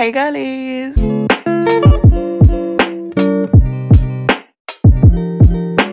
Hey girlies!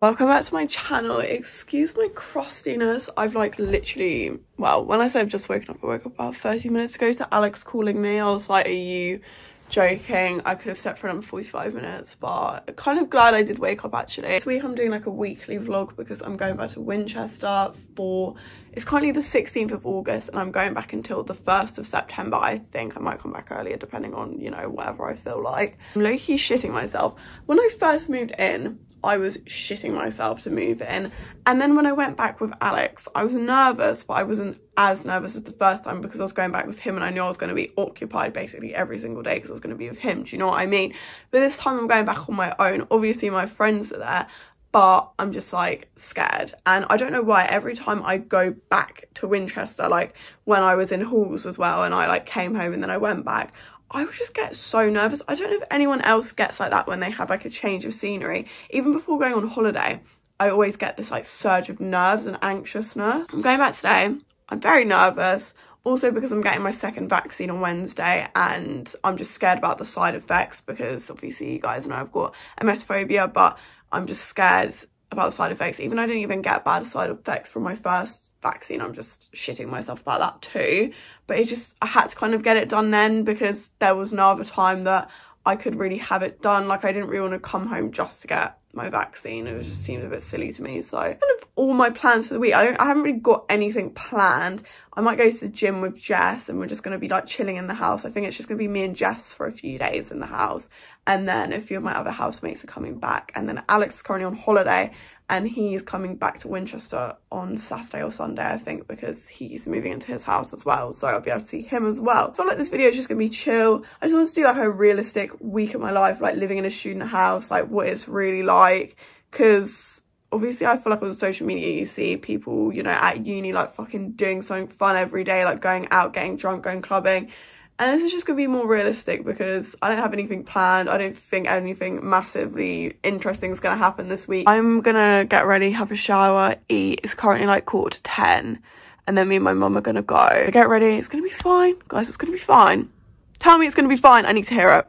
Welcome back to my channel. Excuse my crustiness. I've like literally, well, when I say I've just woken up, I woke up about 30 minutes ago to Alex calling me. I was like, are you joking? I could have slept for another 45 minutes, but kind of glad I did wake up actually. This week I'm doing like a weekly vlog because I'm going back to Winchester for, it's currently the 16th of August and I'm going back until the 1st of September. I think I might come back earlier depending on, you know, whatever I feel like. I'm low-key shitting myself. When I first moved in, I was shitting myself to move in. And then when I went back with Alex, I was nervous, but I wasn't as nervous as the first time because I was going back with him and I knew I was going to be occupied basically every single day because I was going to be with him. Do you know what I mean? But this time I'm going back on my own. Obviously my friends are there, but I'm just like scared. And I don't know why every time I go back to Winchester, like when I was in halls as well and I like came home and then I went back, I would just get so nervous. I don't know if anyone else gets like that when they have like a change of scenery. Even before going on holiday, I always get this like surge of nerves and anxiousness. I'm going back today. I'm very nervous. Also because I'm getting my second vaccine on Wednesday and I'm just scared about the side effects because obviously you guys know I've got emetophobia, but I'm just scared about the side effects. Even I didn't even get bad side effects from my first vaccine. I'm just shitting myself about that too. But it just, I had to kind of get it done then because there was no other time that I could really have it done. Like I didn't really want to come home just to get my vaccine. It just seemed a bit silly to me. So kind of all my plans for the week. I don't I haven't really got anything planned. I might go to the gym with Jess and we're just gonna be like chilling in the house. I think it's just gonna be me and Jess for a few days in the house. And then a few of my other housemates are coming back. And then Alex is currently on holiday and he's coming back to Winchester on Saturday or Sunday, I think, because he's moving into his house as well. So I'll be able to see him as well. I feel like this video is just gonna be chill. I just want to do like a realistic week of my life, like living in a student house, like what it's really like. Cause obviously I feel like on social media you see people, you know, at uni like fucking doing something fun every day, like going out, getting drunk, going clubbing and this is just gonna be more realistic because I don't have anything planned. I don't think anything massively interesting is gonna happen this week. I'm gonna get ready have a shower eat. It's currently like quarter to 10 and then me and my mum are gonna go. Get ready. It's gonna be fine. Guys it's gonna be fine. Tell me it's gonna be fine. I need to hear it.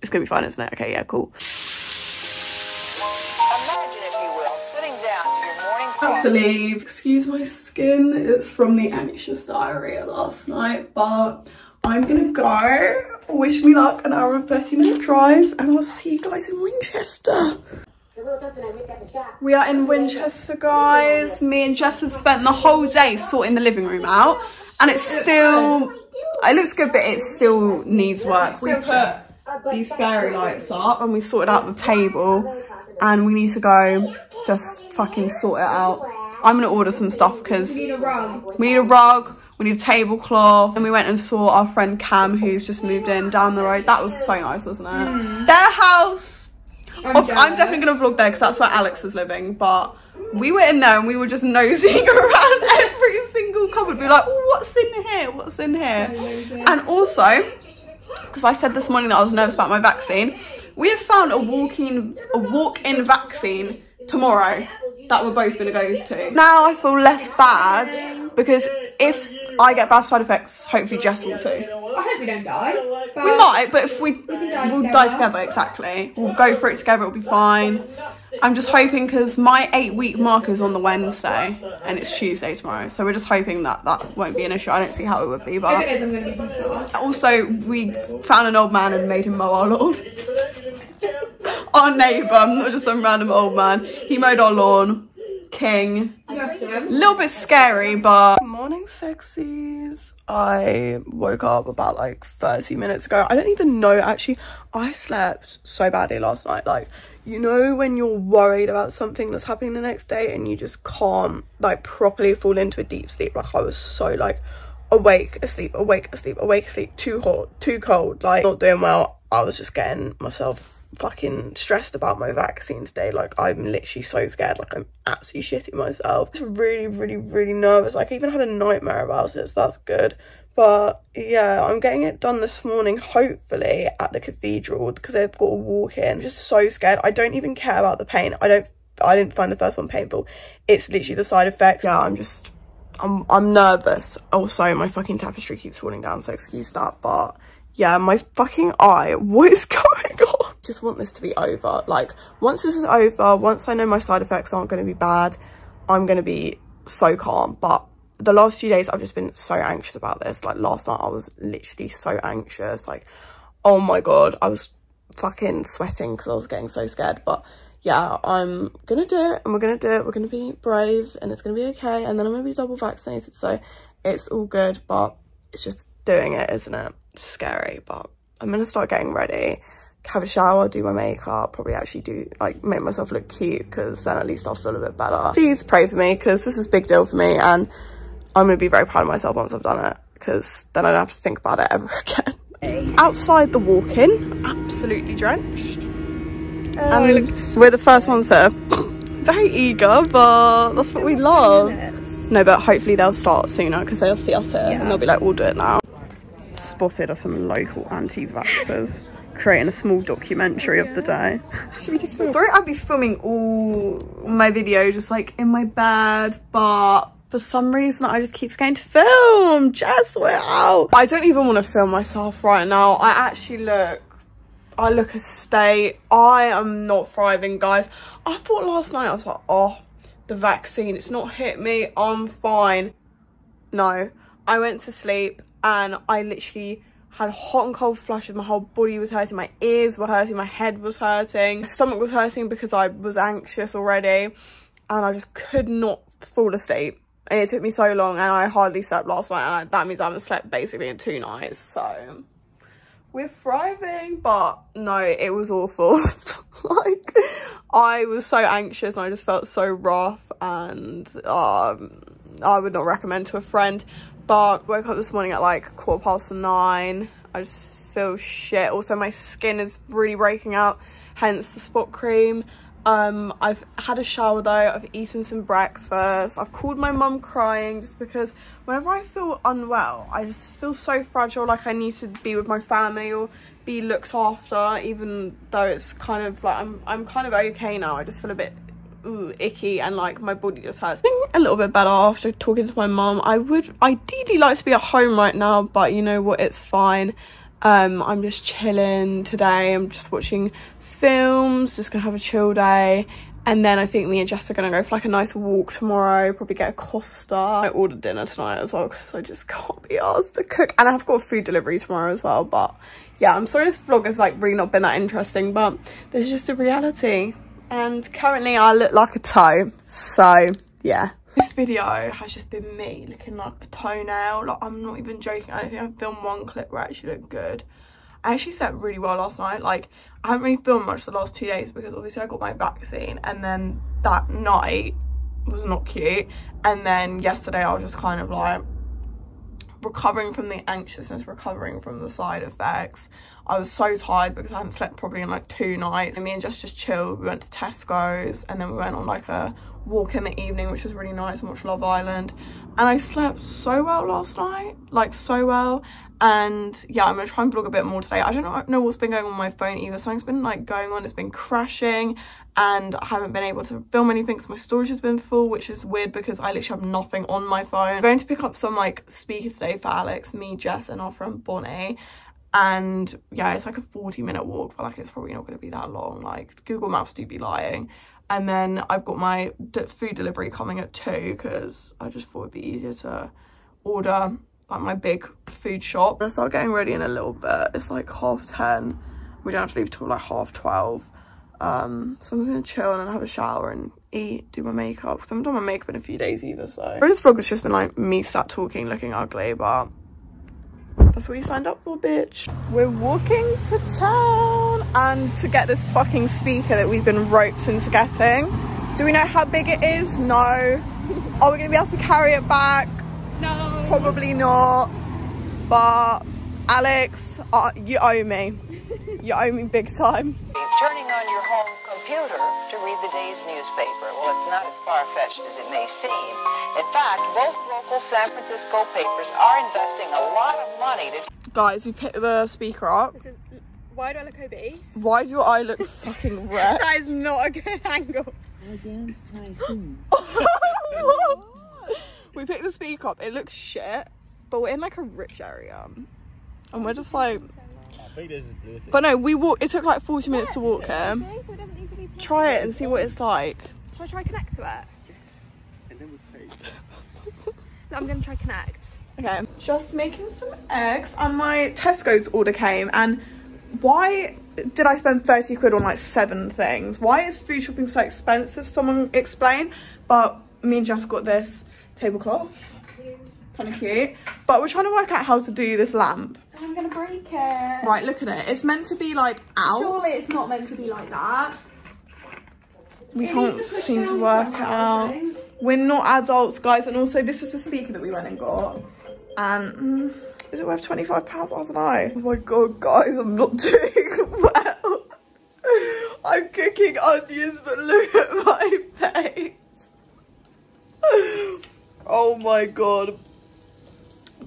It's gonna be fine isn't it? Okay yeah cool. To leave. Excuse my skin, it's from the anxious diarrhea last night, but I'm gonna go. Wish me luck, an hour and 30 minute drive, and I'll see you guys in Winchester. We are in Winchester, guys. Me and Jess have spent the whole day sorting the living room out, and it's still, it looks good, but it still needs work. We put these fairy lights up, and we sorted out the table, and we need to go just fucking sort it out. I'm gonna order some stuff because we need a rug. We need a rug we need a tablecloth. And we went and saw our friend Cam who's just moved in down the road. That was so nice wasn't it? Mm. their house! I'm, oh, I'm definitely gonna vlog there because that's where Alex is living but we were in there and we were just nosing around every single cupboard. Be like oh, what's in here? What's in here? And also because I said this morning that I was nervous about my vaccine we have found a walk-in a walk-in vaccine tomorrow that we're both going to go to. Now I feel less bad because if I get bad side effects, hopefully Jess will too. I hope we don't die. we might, but if we, we can die we'll together. die together, exactly. We'll go for it together, it'll be fine. I'm just hoping because my eight week mark is on the Wednesday and it's Tuesday tomorrow. So we're just hoping that that won't be an issue. I don't see how it would be, but. If it is, I'm going to be pissed off. Also, we found an old man and made him mow our lawn. our neighbour, not just some random old man. He mowed our lawn king. A little bit scary, but... Morning, sexies. I woke up about like 30 minutes ago. I don't even know, actually. I slept so badly last night. Like, you know when you're worried about something that's happening the next day and you just can't, like, properly fall into a deep sleep. Like, I was so, like, awake, asleep, awake, asleep, awake, asleep. Too hot, too cold. Like, not doing well. I was just getting myself fucking stressed about my vaccine today. Like, I'm literally so scared. Like, I'm absolutely shitting myself. Just really, really, really nervous. Like, I even had a nightmare about it, so that's good. But yeah, I'm getting it done this morning, hopefully, at the cathedral because they've got a walk in. I'm just so scared. I don't even care about the pain. I don't I didn't find the first one painful. It's literally the side effects. Yeah, I'm just I'm I'm nervous. Also, my fucking tapestry keeps falling down, so excuse that. But yeah, my fucking eye, what is going on? Just want this to be over. Like, once this is over, once I know my side effects aren't going to be bad, I'm going to be so calm. But the last few days, I've just been so anxious about this. Like, last night, I was literally so anxious. Like, oh my God, I was fucking sweating because I was getting so scared. But yeah, I'm gonna do it and we're gonna do it. We're gonna be brave and it's gonna be okay. And then I'm gonna be double vaccinated. So it's all good, but it's just doing it, isn't it? Scary, but I'm gonna start getting ready, have a shower, do my makeup, probably actually do like make myself look cute because then at least I'll feel a bit better. Please pray for me because this is a big deal for me and I'm gonna be very proud of myself once I've done it because then I don't have to think about it ever again. Outside the walk-in, absolutely drenched. Um, and we're the first ones there. very eager, but that's what we love. No, but hopefully they'll start sooner because they'll see us here yeah. and they'll be like, we'll do it now spotted are some local anti-vaxxers creating a small documentary of the day. Should we just film? Sorry, I'd be filming all my videos just like in my bed, but for some reason I just keep forgetting to film. Jess, out. I don't even want to film myself right now. I actually look, I look a state. I am not thriving, guys. I thought last night, I was like, oh, the vaccine, it's not hit me. I'm fine. No, I went to sleep and I literally had hot and cold flushes. My whole body was hurting. My ears were hurting. My head was hurting. My stomach was hurting because I was anxious already. And I just could not fall asleep. And it took me so long and I hardly slept last night. And I, that means I haven't slept basically in two nights. So we're thriving. But no, it was awful. like I was so anxious and I just felt so rough. And um, I would not recommend to a friend but woke up this morning at like quarter past nine. I just feel shit. Also my skin is really breaking out hence the spot cream. Um i've had a shower though. I've eaten some breakfast. I've called my mum crying just because whenever i feel unwell i just feel so fragile like i need to be with my family or be looked after even though it's kind of like i'm i'm kind of okay now. I just feel a bit ooh, icky and like my body just hurts a little bit better after talking to my mom i would ideally like to be at home right now but you know what it's fine um i'm just chilling today i'm just watching films just gonna have a chill day and then I think me and Jess are gonna go for like a nice walk tomorrow, probably get a Costa. I ordered dinner tonight as well because I just can't be asked to cook. And I've got food delivery tomorrow as well. But yeah, I'm sorry this vlog has like really not been that interesting, but this is just a reality and currently I look like a toe so yeah. This video has just been me looking like a toenail like I'm not even joking I think I filmed one clip where I actually looked good. I actually slept really well last night like I haven't really filmed much the last two days because obviously I got my vaccine and then that night was not cute. And then yesterday I was just kind of like recovering from the anxiousness, recovering from the side effects. I was so tired because I hadn't slept probably in like two nights. And me and Jess just chilled. We went to Tesco's and then we went on like a walk in the evening, which was really nice and watched Love Island. And I slept so well last night, like so well. And yeah, I'm gonna try and vlog a bit more today. I don't know, know what's been going on my phone either. Something's been like going on, it's been crashing and I haven't been able to film anything because my storage has been full, which is weird because I literally have nothing on my phone. I'm going to pick up some like speakers today for Alex, me, Jess, and our friend Bonnie. And yeah, it's like a 40 minute walk, but like it's probably not going to be that long. Like Google Maps do be lying. And then I've got my food delivery coming at two because I just thought it'd be easier to order like my big food shop. I'll start getting ready in a little bit. It's like half 10. We don't have to leave till like half 12 um so i'm gonna chill and have a shower and eat do my makeup because i haven't done my makeup in a few days either so this vlog has just been like me start talking looking ugly but that's what you signed up for bitch. We're walking to town. And to get this fucking speaker that we've been roped into getting. Do we know how big it is? No. Are we gonna be able to carry it back? No. Probably not. But alex uh, you owe me you owe me big time turning on your home computer to read the day's newspaper. Well, it's not as far-fetched as it may seem. In fact, both local San Francisco papers are investing a lot of money to... Guys, we picked the speaker up. Is, why do I look obese? Why do I look fucking red? that is not a good angle. we picked the speaker up. It looks shit, but we're in like a rich area. And we're just like, But no, we walk. It took like 40 minutes to walk here. See, so it doesn't need to be Try it and see what it's like. Shall I try connect to it? And then we play. No, I'm gonna try connect. Okay. Just making some eggs and my Tesco's order came and why did I spend 30 quid on like seven things? Why is food shopping so expensive? Someone explain. But me and Jess got this tablecloth. Kind of cute. But we're trying to work out how to do this lamp. I'm gonna break it. Right, look at it. It's meant to be like out. Surely it's not meant to be like that. We It can't seem to work it out. We're not adults, guys. And also, this is the speaker that we went and got. And mm, is it worth £25? I don't know. Oh my god, guys, I'm not doing well. I'm cooking onions, but look at my face. Oh my god.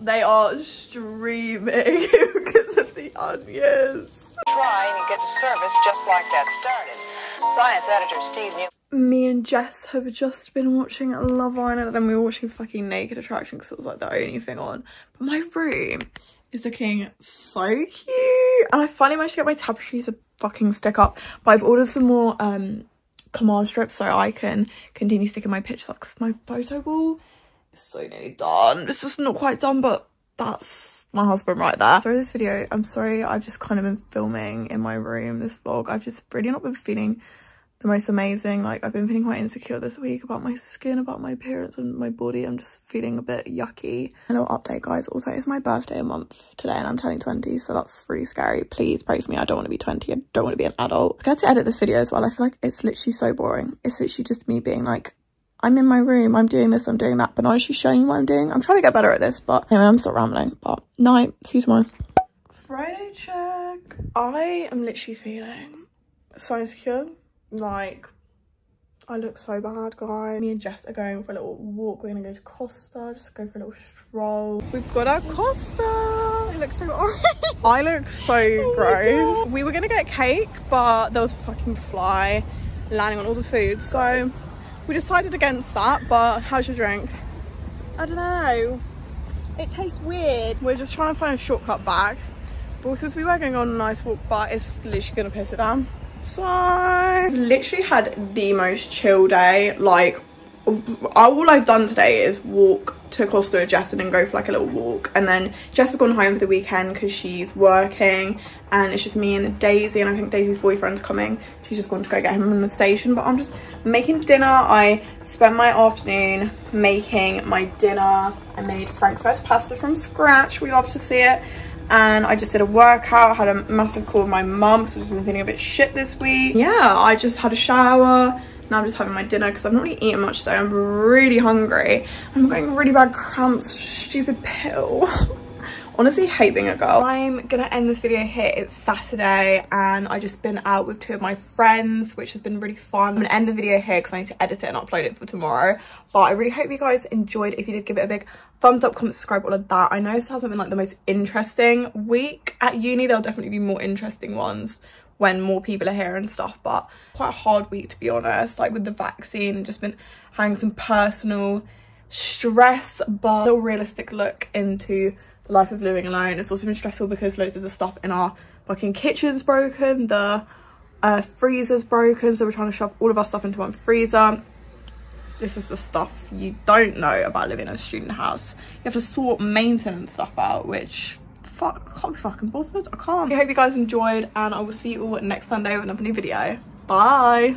They are streaming because of the onions. Trying and get the service just like that started. Science editor Steve New. me and Jess have just been watching Love Island and then we were watching fucking Naked Attraction because it was like the only thing on. But my room is looking so cute. And I finally managed to get my tapestries to fucking stick up. But I've ordered some more um command strips so I can continue sticking my pitch because my photo wall is so nearly done. It's just not quite done, but that's my husband right there. Sorry this video, I'm sorry I've just kind of been filming in my room this vlog. I've just really not been feeling the most amazing. Like I've been feeling quite insecure this week about my skin, about my appearance and my body. I'm just feeling a bit yucky. A little update guys. Also it's my birthday a month today and I'm turning 20 so that's really scary. Please pray for me. I don't want to be 20. I don't want to be an adult. I scared to edit this video as well. I feel like it's literally so boring. It's literally just me being like I'm in my room, I'm doing this, I'm doing that, but not actually showing you what I'm doing. I'm trying to get better at this, but anyway, I'm still rambling. But night, see you tomorrow. Friday check. I am literally feeling so insecure. Like, I look so bad, guys. Me and Jess are going for a little walk. We're gonna go to Costa, just go for a little stroll. We've got our Costa. It looks so orange. I look so oh gross. We were gonna get cake, but there was a fucking fly landing on all the food. So we decided against that, but how's your drink? I don't know. It tastes weird. We're just trying to find a shortcut back But because we were going on a nice walk, but it's literally gonna piss it down. So I've literally had the most chill day. Like all I've done today is walk to Costa with Jess and go for like a little walk. And then Jess has gone home for the weekend because she's working and it's just me and Daisy and I think Daisy's boyfriend's coming. She's just going to go get him from the station. But I'm just making dinner. I spent my afternoon making my dinner. I made frankfurt pasta from scratch. We love to see it. And I just did a workout, had a massive call with my mum because I've been feeling a bit shit this week. Yeah, I just had a shower. Now I'm just having my dinner because I've not really eaten much today. I'm really hungry. I'm getting really bad cramps. Stupid pill. Honestly, hate being a girl. I'm gonna end this video here. It's Saturday and I just been out with two of my friends, which has been really fun. I'm gonna end the video here because I need to edit it and upload it for tomorrow. But I really hope you guys enjoyed. If you did, give it a big thumbs up, comment, subscribe, all of that. I know this hasn't been like the most interesting week at uni. There'll definitely be more interesting ones when more people are here and stuff but quite a hard week to be honest. Like with the vaccine just been having some personal stress but a realistic look into the life of living alone. It's also been stressful because loads of the stuff in our fucking kitchen's broken the uh, freezer's broken so we're trying to shove all of our stuff into one freezer. This is the stuff you don't know about living in a student house. You have to sort maintenance stuff out which fuck, I can't be fucking bothered. I can't. I hope you guys enjoyed and I will see you all next Sunday with another new video. Bye.